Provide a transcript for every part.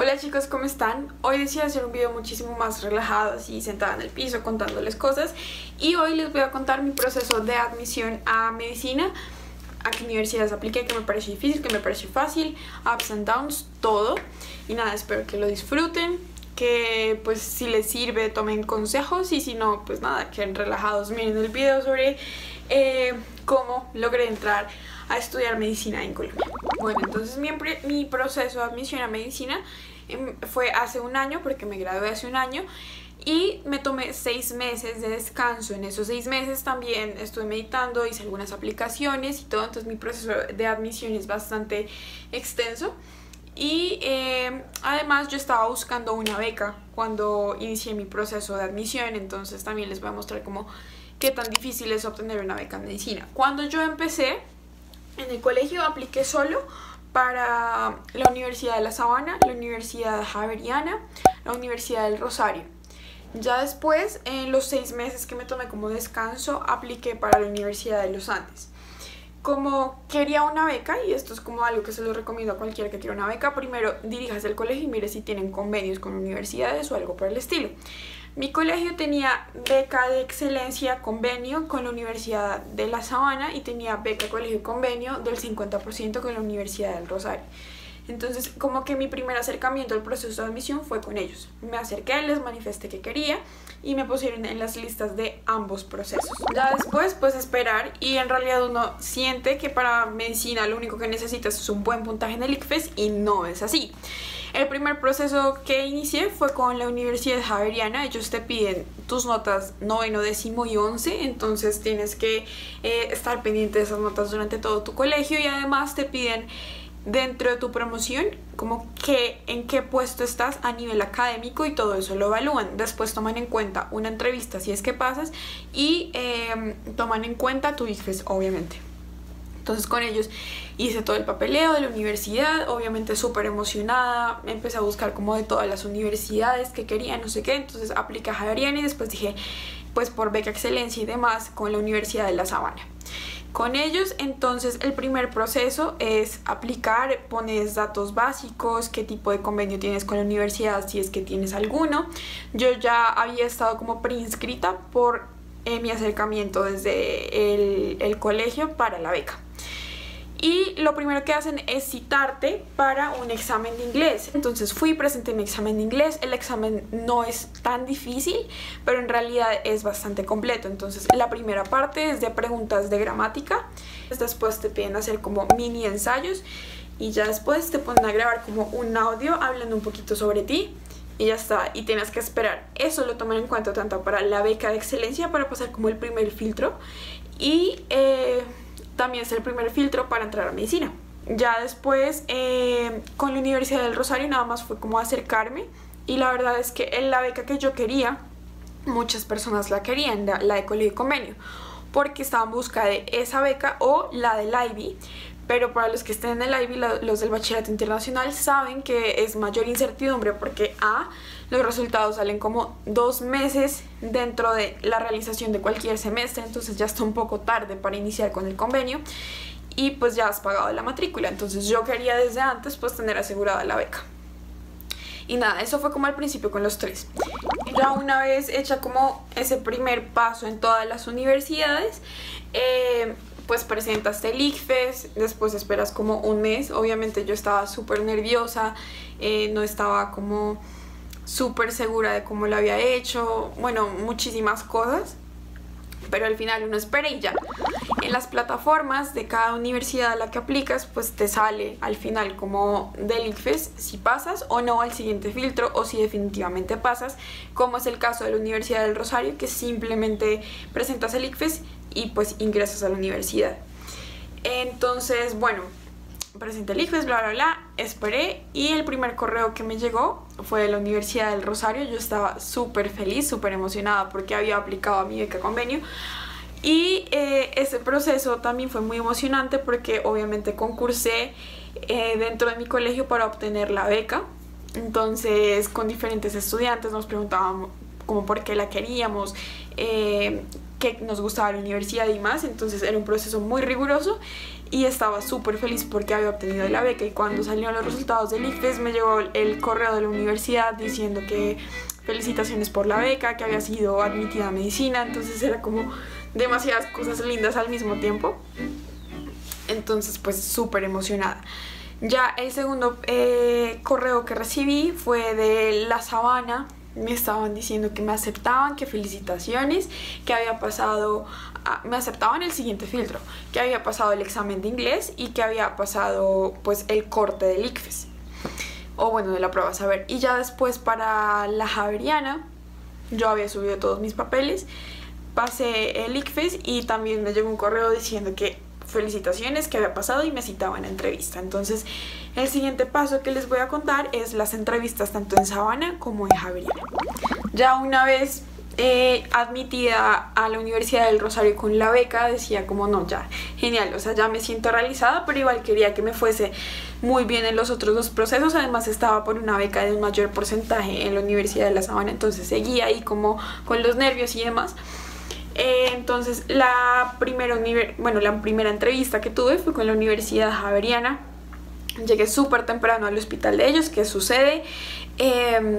Hola chicos, ¿cómo están? Hoy decidí hacer un video muchísimo más relajado, así sentada en el piso contándoles cosas. Y hoy les voy a contar mi proceso de admisión a medicina. A qué universidades apliqué, que me pareció difícil, que me pareció fácil, ups and downs, todo. Y nada, espero que lo disfruten que pues si les sirve tomen consejos y si no pues nada, queden relajados, miren el video sobre eh, cómo logré entrar a estudiar medicina en Colombia. Bueno, entonces mi, mi proceso de admisión a medicina em, fue hace un año, porque me gradué hace un año, y me tomé seis meses de descanso. En esos seis meses también estuve meditando, hice algunas aplicaciones y todo, entonces mi proceso de admisión es bastante extenso. Y em, además yo estaba buscando una beca cuando inicié mi proceso de admisión, entonces también les voy a mostrar cómo qué tan difícil es obtener una beca en medicina. Cuando yo empecé, en el colegio apliqué solo para la Universidad de La Sabana, la Universidad Javeriana, la Universidad del Rosario. Ya después, en los seis meses que me tomé como descanso, apliqué para la Universidad de los Andes. Como quería una beca, y esto es como algo que se lo recomiendo a cualquiera que quiera una beca, primero diríjase al colegio y mire si tienen convenios con universidades o algo por el estilo. Mi colegio tenía beca de excelencia convenio con la Universidad de La Sabana y tenía beca colegio convenio del 50% con la Universidad del Rosario. Entonces, como que mi primer acercamiento al proceso de admisión fue con ellos. Me acerqué, les manifesté que quería y me pusieron en las listas de ambos procesos. Ya después, pues esperar y en realidad uno siente que para medicina lo único que necesitas es un buen puntaje en el ICFES y no es así. El primer proceso que inicié fue con la Universidad Javeriana. Ellos te piden tus notas noveno, décimo y once, entonces tienes que eh, estar pendiente de esas notas durante todo tu colegio y además te piden dentro de tu promoción como que en qué puesto estás a nivel académico y todo eso lo evalúan. Después toman en cuenta una entrevista si es que pasas y em, toman en cuenta tu IFES obviamente. Entonces con ellos hice todo el papeleo de la universidad, obviamente súper emocionada, empecé a buscar como de todas las universidades que quería, no sé qué, entonces apliqué a Javeriana y después dije, pues por beca excelencia y demás, con la Universidad de La Sabana. Con ellos, entonces, el primer proceso es aplicar, pones datos básicos, qué tipo de convenio tienes con la universidad, si es que tienes alguno. Yo ya había estado como preinscrita por eh, mi acercamiento desde el, el colegio para la beca y lo primero que hacen es citarte para un examen de inglés. Entonces fui, presenté mi examen de inglés, el examen no es tan difícil, pero en realidad es bastante completo. Entonces la primera parte es de preguntas de gramática, después te piden hacer como mini ensayos y ya después te ponen a grabar como un audio hablando un poquito sobre ti y ya está, y tienes que esperar. Eso lo toman en cuenta tanto para la beca de excelencia, para pasar como el primer filtro, y... Eh, también es el primer filtro para entrar a medicina. Ya después, eh, con la Universidad del Rosario, nada más fue como acercarme y la verdad es que la beca que yo quería, muchas personas la querían, la, de colegio y convenio, porque estaban en busca de esa beca o la del IB, pero para los que estén en el IB, los del bachillerato internacional, saben que es mayor incertidumbre porque A, los resultados salen como dos meses dentro de la realización de cualquier semestre, entonces ya está un poco tarde para iniciar con el convenio y pues ya has pagado la matrícula, entonces yo quería desde antes pues tener asegurada la beca. Y nada, eso fue como al principio con los tres. Ya una vez hecha como ese primer paso en todas las universidades, eh, pues presentaste el ICFES, después esperas como un mes, obviamente yo estaba súper nerviosa, eh, no estaba como súper segura de cómo lo había hecho, bueno, muchísimas cosas, pero al final uno espera y ya. En las plataformas de cada universidad a la que aplicas, pues te sale al final como del ICFES si pasas o no al siguiente filtro o si definitivamente pasas, como es el caso de la Universidad del Rosario, que simplemente presentas el ICFES y pues ingresas a la universidad. Entonces, bueno, presenté el IFES, bla, bla, bla, esperé y el primer correo que me llegó fue de la Universidad del Rosario. Yo estaba súper feliz, súper emocionada porque había aplicado a mi beca convenio. Y eh, ese proceso también fue muy emocionante porque obviamente concursé eh, dentro de mi colegio para obtener la beca. Entonces con diferentes estudiantes nos preguntábamos como por qué la queríamos, eh, que nos gustaba la universidad y más, entonces era un proceso muy riguroso y estaba súper feliz porque había obtenido la beca y cuando salieron los resultados del ICFES me llegó el correo de la universidad diciendo que felicitaciones por la beca, que había sido admitida a medicina, entonces era como demasiadas cosas lindas al mismo tiempo. Entonces pues súper emocionada. Ya el segundo eh, correo que recibí fue de La Sabana, me estaban diciendo que me aceptaban, que felicitaciones, que había pasado, me aceptaban el siguiente filtro, que había pasado el examen de inglés y que había pasado pues el corte del ICFES, o bueno, de la prueba saber. Y ya después para la Javeriana, yo había subido todos mis papeles, pasé el ICFES y también me llegó un correo diciendo que felicitaciones que había pasado y me citaban a entrevista. Entonces, el siguiente paso que les voy a contar es las entrevistas tanto en Sabana como en Javeriana. Ya una vez eh, admitida a la Universidad del Rosario con la beca, decía como no, ya, genial, o sea, ya me siento realizada, pero igual quería que me fuese muy bien en los otros dos procesos, además estaba por una beca de un mayor porcentaje en la Universidad de La Sabana, entonces seguía ahí como con los nervios y demás. Eh, entonces, la primera, bueno, la primera entrevista que tuve fue con la Universidad Javeriana. Llegué súper temprano al hospital de ellos, que sucede, em,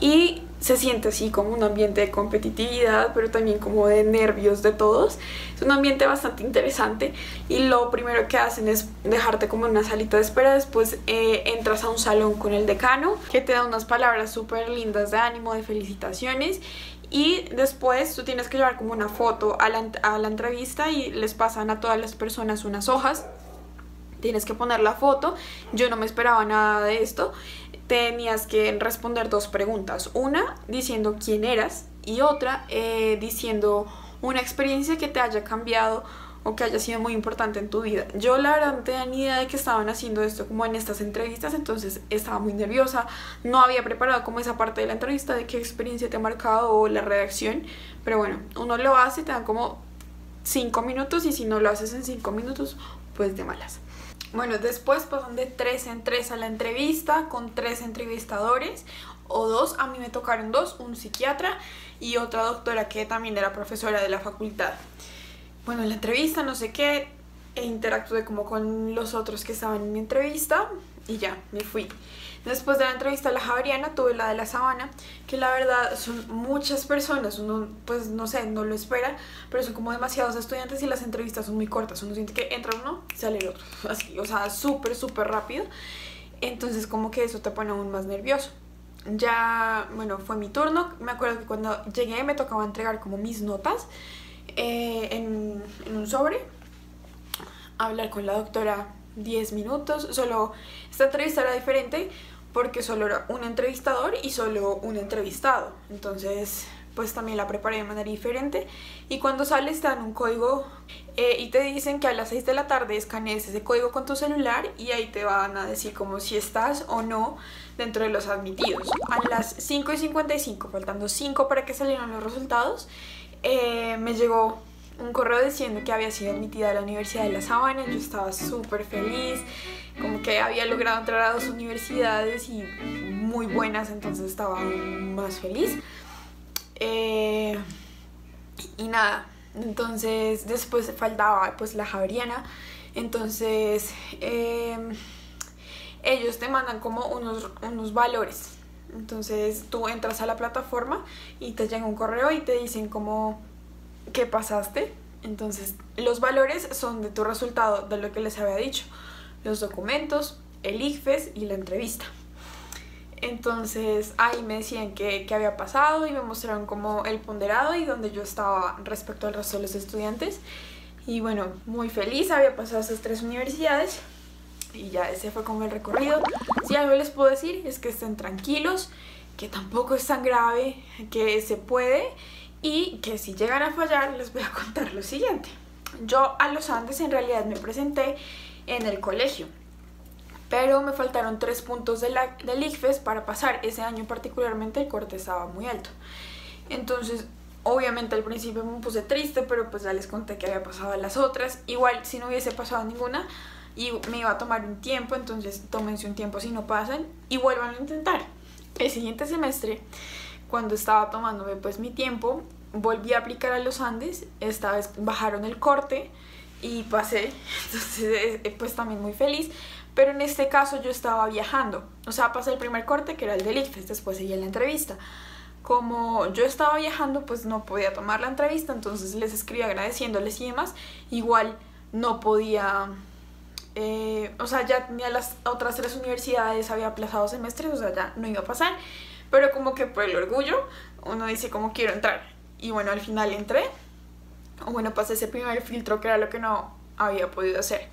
y se siente así como un ambiente de competitividad, pero también como de nervios de todos. Es un ambiente bastante interesante y lo primero que hacen es dejarte como en una salita de espera, después eh, entras a un salón con el decano que te da unas palabras súper lindas de ánimo, de felicitaciones y después tú tienes que llevar como una foto a la, a la entrevista y les pasan a todas las personas unas hojas tienes que poner la foto. Yo no me esperaba nada de esto. Tenías que responder dos preguntas. Una diciendo quién eras y otra eh, diciendo una experiencia que te haya cambiado o que haya sido muy importante en tu vida. Yo la verdad no tenía ni idea de que estaban haciendo esto como en estas entrevistas, entonces estaba muy nerviosa, no había preparado como esa parte de la entrevista de qué experiencia te ha marcado o la redacción, pero bueno, uno lo hace, te dan como cinco minutos y si no lo haces en cinco minutos, pues de malas. Bueno, después pasan de tres en tres a la entrevista con tres entrevistadores o dos, a mí me tocaron dos, un psiquiatra y otra doctora que también era profesora de la facultad bueno, en la entrevista, no sé qué, e interactué como con los otros que estaban en mi entrevista y ya, me fui. Después de la entrevista a la Javeriana tuve la de la Sabana, que la verdad son muchas personas, uno pues no sé, no lo espera, pero son como demasiados estudiantes y las entrevistas son muy cortas, uno siente que entra uno, sale el otro, así, o sea, súper, súper rápido, entonces como que eso te pone aún más nervioso. Ya, bueno, fue mi turno, me acuerdo que cuando llegué me tocaba entregar como mis notas, eh, en, un sobre, hablar con la doctora 10 minutos, solo esta entrevista era diferente porque solo era un entrevistador y solo un entrevistado, entonces pues también la preparé de manera diferente y cuando sales te dan un código eh, y te dicen que a las 6 de la tarde escanees ese código con tu celular y ahí te van a decir como si estás o no dentro de los admitidos. A las 5 y 55, faltando 5 para que salieran los resultados, eh, me llegó un correo diciendo que había sido admitida a la Universidad de La Sabana. Yo estaba súper feliz, como que había logrado entrar a dos universidades y muy buenas, entonces estaba más feliz. Eh, y nada, entonces después faltaba pues la Javeriana. Entonces em, ellos te mandan como unos, unos valores entonces tú entras a la plataforma y te llega un correo y te dicen como qué pasaste. Entonces los valores son de tu resultado, de lo que les había dicho. Los documentos, el ICFES y la entrevista. Entonces ahí me decían qué, había pasado y me mostraron como el ponderado y donde yo estaba respecto al resto de los estudiantes. Y bueno, muy feliz, había pasado esas tres universidades y ya ese fue como el recorrido. Si algo les puedo decir es que estén tranquilos, que tampoco es tan grave, que se puede y que si llegan a fallar les voy a contar lo siguiente. Yo a los Andes en realidad me presenté en el colegio, pero me faltaron tres puntos de del ICFES para pasar. Ese año particularmente el corte estaba muy alto. Entonces, obviamente al principio me puse triste, pero pues ya les conté que había pasado las otras. Igual si no hubiese pasado ninguna, y me iba a tomar un tiempo, entonces tómense un tiempo si no pasan y vuelvan a intentar. El siguiente semestre, cuando estaba tomándome pues mi tiempo, volví a aplicar a los Andes, esta vez bajaron el corte y pasé, entonces eh, pues también muy feliz, pero en este caso yo estaba viajando, o sea, pasé el primer corte que era el del ICFES, después seguí la entrevista. Como yo estaba viajando, pues no podía tomar la entrevista, entonces les escribí agradeciéndoles y demás. Igual no podía, eh, o sea, ya ni a las otras tres universidades había aplazado semestres, o sea, ya no iba a pasar. Pero como que por el orgullo, uno dice como quiero entrar. Y bueno, al final entré, o bueno, pasé ese primer filtro que era lo que no había podido hacer.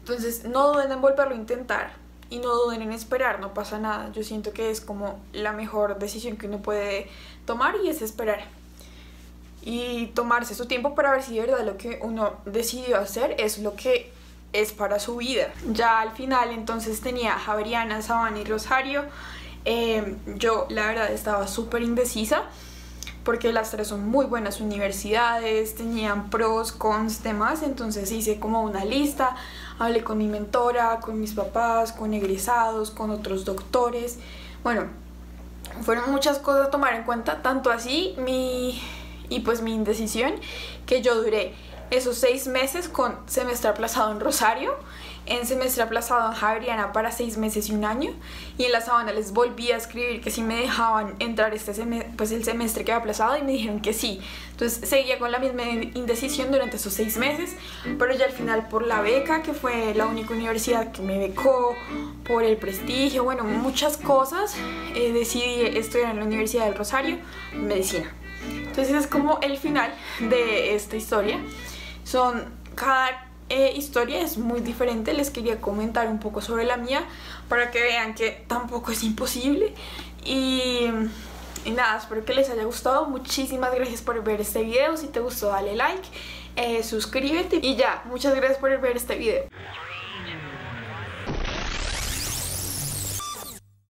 Entonces, no duden en volverlo a intentar y no duden en esperar, no pasa nada. Yo siento que es como la mejor decisión que uno puede tomar y es esperar. Y tomarse su tiempo para ver si de verdad lo que uno decidió hacer es lo que es para su vida. Ya al final entonces tenía Javeriana, Sabana y Rosario. Eh, yo la verdad estaba súper indecisa porque las tres son muy buenas universidades, tenían pros, cons, demás, entonces hice como una lista, hablé con mi mentora, con mis papás, con egresados, con otros doctores, bueno, fueron muchas cosas a tomar en cuenta, tanto así mi, y pues mi indecisión, que yo duré esos seis meses con semestre aplazado en Rosario, en semestre aplazado en Javeriana para seis meses y un año y en la sabana les volví a escribir que si me dejaban entrar este semestre, pues el semestre que había aplazado y me dijeron que sí. Entonces seguía con la misma indecisión durante esos seis meses pero ya al final por la beca que fue la única universidad que me becó por el prestigio bueno muchas cosas eh, decidí estudiar en la Universidad del Rosario medicina. Entonces es como el final de esta historia son cada eh, historia es muy diferente. Les quería comentar un poco sobre la mía para que vean que tampoco es imposible. Y, nada, espero que les haya gustado. Muchísimas gracias por ver este video. Si te gustó, dale like, eh, suscríbete y ya. Muchas gracias por ver este video.